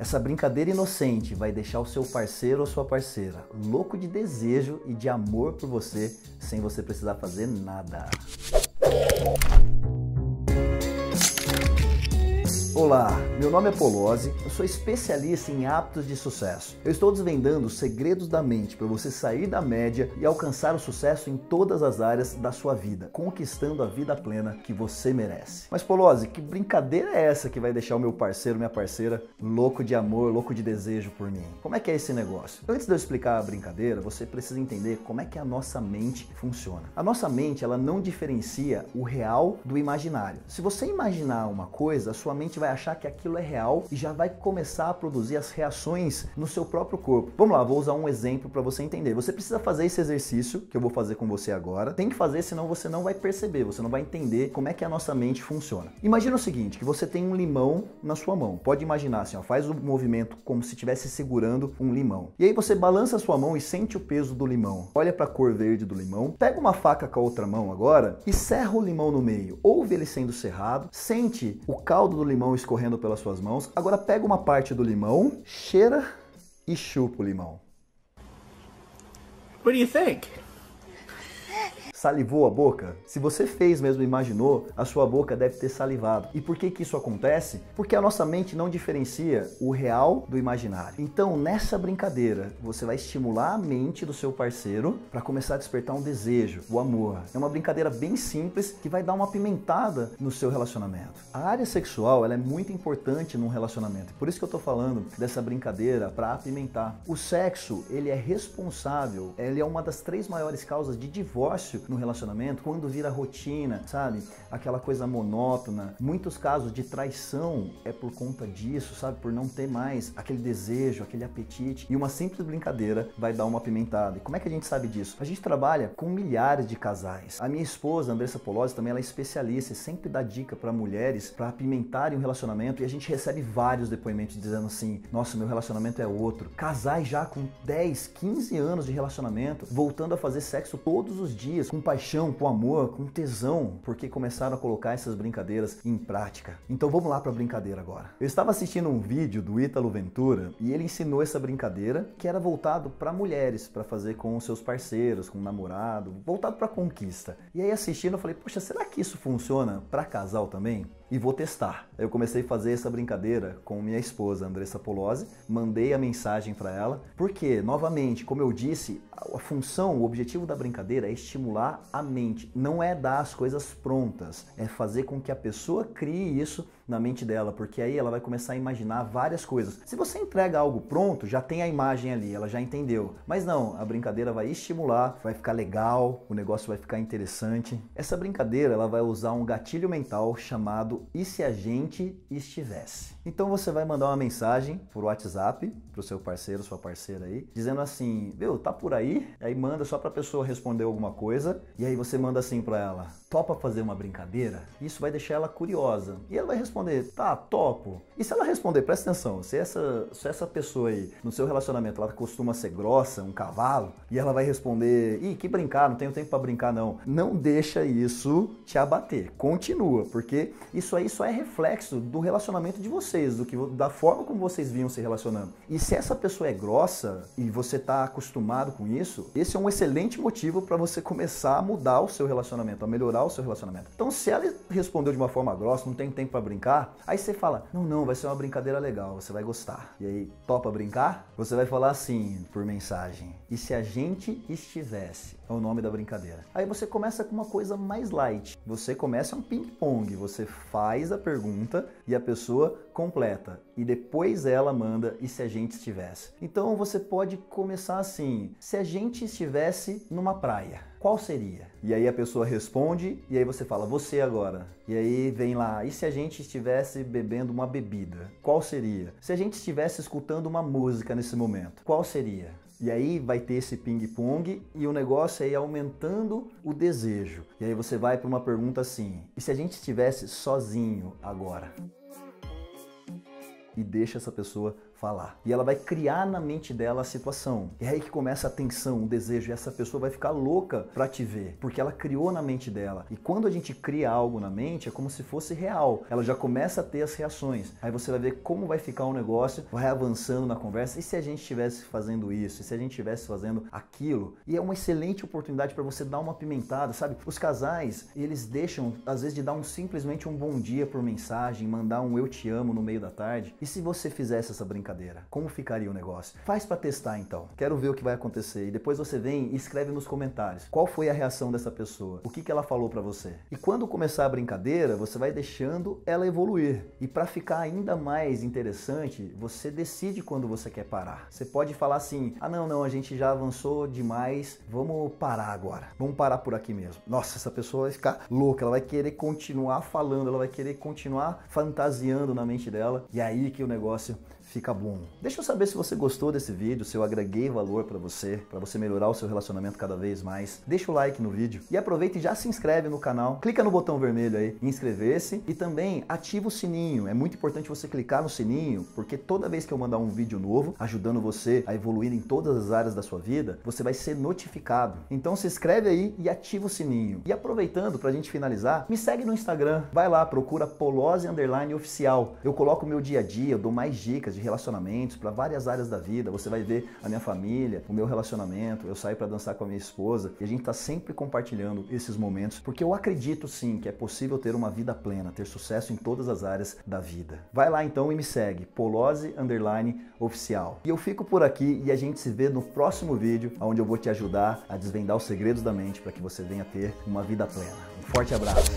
Essa brincadeira inocente vai deixar o seu parceiro ou sua parceira louco de desejo e de amor por você sem você precisar fazer nada. Olá, meu nome é Polozzi, eu sou especialista em hábitos de sucesso. Eu estou desvendando os segredos da mente para você sair da média e alcançar o sucesso em todas as áreas da sua vida, conquistando a vida plena que você merece. Mas Polozzi, que brincadeira é essa que vai deixar o meu parceiro, minha parceira, louco de amor, louco de desejo por mim? Como é que é esse negócio? Antes de eu explicar a brincadeira, você precisa entender como é que a nossa mente funciona. A nossa mente, ela não diferencia o real do imaginário. Se você imaginar uma coisa, a sua mente vai achar que aquilo é real e já vai começar a produzir as reações no seu próprio corpo. Vamos lá, vou usar um exemplo para você entender. Você precisa fazer esse exercício que eu vou fazer com você agora. Tem que fazer, senão você não vai perceber, você não vai entender como é que a nossa mente funciona. Imagina o seguinte, que você tem um limão na sua mão. Pode imaginar assim, ó, faz o movimento como se estivesse segurando um limão. E aí você balança a sua mão e sente o peso do limão. Olha para a cor verde do limão. Pega uma faca com a outra mão agora e serra o limão no meio. Ouve ele sendo serrado, sente o caldo do limão escorrendo pelas suas mãos. Agora pega uma parte do limão, cheira e chupa o limão. What do you think? Salivou a boca? Se você fez mesmo, imaginou, a sua boca deve ter salivado. E por que que isso acontece? Porque a nossa mente não diferencia o real do imaginário. Então, nessa brincadeira, você vai estimular a mente do seu parceiro para começar a despertar um desejo, o amor. É uma brincadeira bem simples que vai dar uma pimentada no seu relacionamento. A área sexual, ela é muito importante num relacionamento. Por isso que eu tô falando dessa brincadeira para apimentar. O sexo, ele é responsável, ele é uma das três maiores causas de divórcio no relacionamento, quando vira rotina, sabe? Aquela coisa monótona. Muitos casos de traição é por conta disso, sabe? Por não ter mais aquele desejo, aquele apetite. E uma simples brincadeira vai dar uma apimentada. E como é que a gente sabe disso? A gente trabalha com milhares de casais. A minha esposa, Andressa Polozzi, também ela é especialista e sempre dá dica para mulheres para apimentarem o relacionamento. E a gente recebe vários depoimentos dizendo assim: nossa, meu relacionamento é outro. Casais já com 10, 15 anos de relacionamento, voltando a fazer sexo todos os dias, com com paixão, com amor, com tesão, porque começaram a colocar essas brincadeiras em prática. Então vamos lá para a brincadeira agora. Eu estava assistindo um vídeo do Ítalo Ventura e ele ensinou essa brincadeira que era voltado para mulheres, para fazer com seus parceiros, com o namorado, voltado para conquista. E aí assistindo eu falei, poxa, será que isso funciona para casal também? E vou testar. Eu comecei a fazer essa brincadeira com minha esposa, Andressa Polozzi, mandei a mensagem para ela, porque, novamente, como eu disse, a função, o objetivo da brincadeira é estimular a mente, não é dar as coisas prontas, é fazer com que a pessoa crie isso na mente dela, porque aí ela vai começar a imaginar várias coisas. Se você entrega algo pronto, já tem a imagem ali, ela já entendeu. Mas não, a brincadeira vai estimular, vai ficar legal, o negócio vai ficar interessante. Essa brincadeira ela vai usar um gatilho mental chamado e se a gente estivesse. Então você vai mandar uma mensagem por WhatsApp pro seu parceiro, sua parceira aí, dizendo assim: "Viu, tá por aí?" Aí manda só pra pessoa responder alguma coisa, e aí você manda assim para ela: "Topa fazer uma brincadeira?" Isso vai deixar ela curiosa. E ela vai responder: "Tá, topo." E se ela responder, presta atenção, se essa, se essa pessoa aí no seu relacionamento ela costuma ser grossa, um cavalo, e ela vai responder: "Ih, que brincar, não tenho tempo para brincar não." Não deixa isso te abater. Continua, porque isso aí só é reflexo do relacionamento de vocês, do que da forma como vocês vinham se relacionando. E se essa pessoa é grossa e você está acostumado com isso, esse é um excelente motivo para você começar a mudar o seu relacionamento, a melhorar o seu relacionamento. Então, se ela respondeu de uma forma grossa, não tem tempo para brincar, aí você fala: "Não, não, vai ser uma brincadeira legal, você vai gostar". E aí, topa brincar? Você vai falar assim por mensagem: "E se a gente estivesse?" É o nome da brincadeira. Aí você começa com uma coisa mais light. Você começa um ping-pong, você faz a pergunta e a pessoa completa e depois ela manda e se a gente estivesse. Então você pode começar assim: se a gente estivesse numa praia, qual seria? E aí a pessoa responde e aí você fala: você agora. E aí vem lá: e se a gente estivesse bebendo uma bebida, qual seria? Se a gente estivesse escutando uma música nesse momento, qual seria? E aí vai ter esse ping-pong e o negócio é ir aumentando o desejo. E aí você vai para uma pergunta assim: e se a gente estivesse sozinho agora? E deixa essa pessoa falar. E ela vai criar na mente dela a situação. É aí que começa a tensão, o desejo, e essa pessoa vai ficar louca para te ver, porque ela criou na mente dela. E quando a gente cria algo na mente, é como se fosse real. Ela já começa a ter as reações. Aí você vai ver como vai ficar o negócio, vai avançando na conversa. E se a gente estivesse fazendo isso? E se a gente estivesse fazendo aquilo? E é uma excelente oportunidade para você dar uma pimentada, sabe? Os casais, eles deixam às vezes de dar um simplesmente um bom dia por mensagem, mandar um eu te amo no meio da tarde. E se você fizesse essa brincadeira brincadeira. Como ficaria o negócio? Faz para testar então. Quero ver o que vai acontecer e depois você vem e escreve nos comentários qual foi a reação dessa pessoa, o que, que ela falou para você. E quando começar a brincadeira, você vai deixando ela evoluir. E para ficar ainda mais interessante, você decide quando você quer parar. Você pode falar assim: "Ah, não, não, a gente já avançou demais, vamos parar agora. Vamos parar por aqui mesmo". Nossa, essa pessoa vai ficar louca, ela vai querer continuar falando, ela vai querer continuar fantasiando na mente dela. E é aí que o negócio fica Deixa eu saber se você gostou desse vídeo, se eu agreguei valor para você, para você melhorar o seu relacionamento cada vez mais. Deixa o like no vídeo e aproveita e já se inscreve no canal. Clica no botão vermelho aí, inscrever-se e também ativa o sininho. É muito importante você clicar no sininho, porque toda vez que eu mandar um vídeo novo, ajudando você a evoluir em todas as áreas da sua vida, você vai ser notificado. Então se inscreve aí e ativa o sininho. E aproveitando para a gente finalizar, me segue no Instagram. Vai lá, procura Polose Underline Oficial. Eu coloco meu dia a dia, eu dou mais dicas de de relacionamentos, para várias áreas da vida. Você vai ver a minha família, o meu relacionamento. Eu saio para dançar com a minha esposa e a gente está sempre compartilhando esses momentos, porque eu acredito sim que é possível ter uma vida plena, ter sucesso em todas as áreas da vida. Vai lá então e me segue, Polose Underline Oficial. E eu fico por aqui e a gente se vê no próximo vídeo, onde eu vou te ajudar a desvendar os segredos da mente para que você venha ter uma vida plena. Um forte abraço.